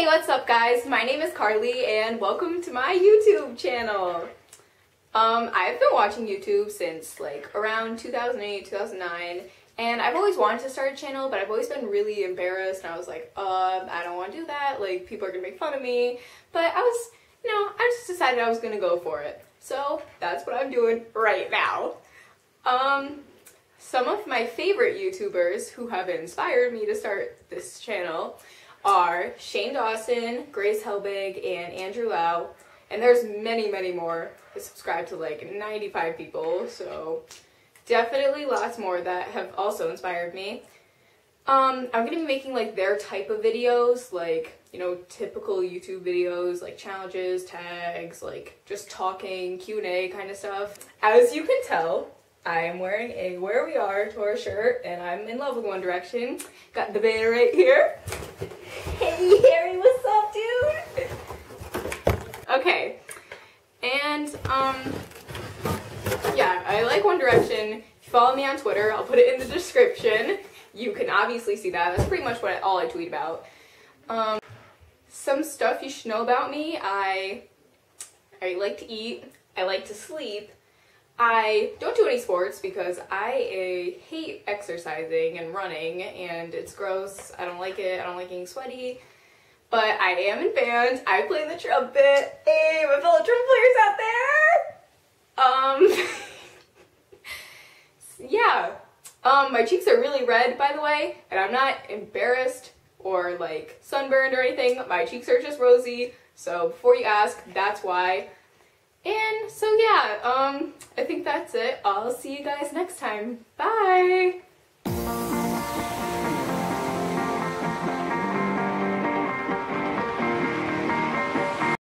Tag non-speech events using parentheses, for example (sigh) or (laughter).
Hey, what's up guys? My name is Carli and welcome to my YouTube channel. Um, I've been watching YouTube since like around 2008, 2009 and I've always wanted to start a channel but I've always been really embarrassed and I was like, uh, I don't want to do that, like people are gonna make fun of me. But I was, you know, I just decided I was gonna go for it. So that's what I'm doing right now. Um, some of my favorite YouTubers who have inspired me to start this channel are Shane Dawson, Grace Helbig, and Andrew Lau. And there's many, many more. I subscribe to like 95 people, so definitely lots more that have also inspired me. Um, I'm gonna be making like their type of videos, like, you know, typical YouTube videos, like challenges, tags, like just talking, Q&A kind of stuff. As you can tell, I am wearing a Where We Are tour shirt, and I'm in love with One Direction. Got the band right here. Hey Harry, what's up, dude? Okay, and um, yeah, I like One Direction. Follow me on Twitter, I'll put it in the description. You can obviously see that. That's pretty much what I, all I tweet about. Um, some stuff you should know about me. I I like to eat. I like to sleep. I don't do any sports because I uh, hate exercising and running and it's gross. I don't like it. I don't like getting sweaty. But I am in band. I play the trumpet. Hey, my fellow trumpet players out there! Um, (laughs) yeah. Um, my cheeks are really red, by the way, and I'm not embarrassed or like sunburned or anything. My cheeks are just rosy. So before you ask, that's why. And so yeah, um, that's it. I'll see you guys next time. Bye!